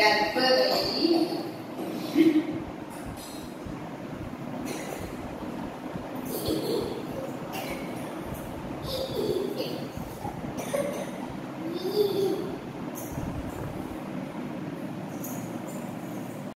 Obrigada, Pamela.